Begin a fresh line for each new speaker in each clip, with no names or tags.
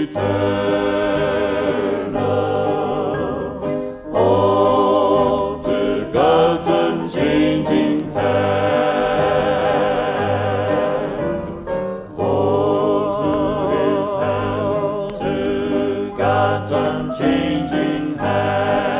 eternal. To God's unchanging hand. To His hand, to God's unchanging hand.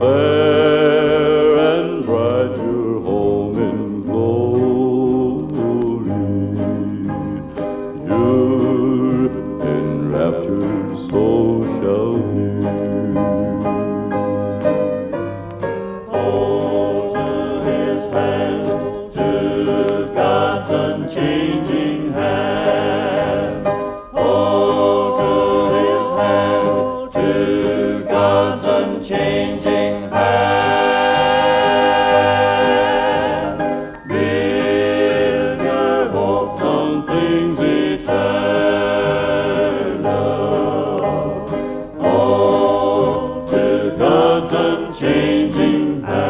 Fair and bright your home in glory, your enraptured soul shall view.
Hold to His hand, to God's unchanging hand. Hold to His hand, to God's unchanging changing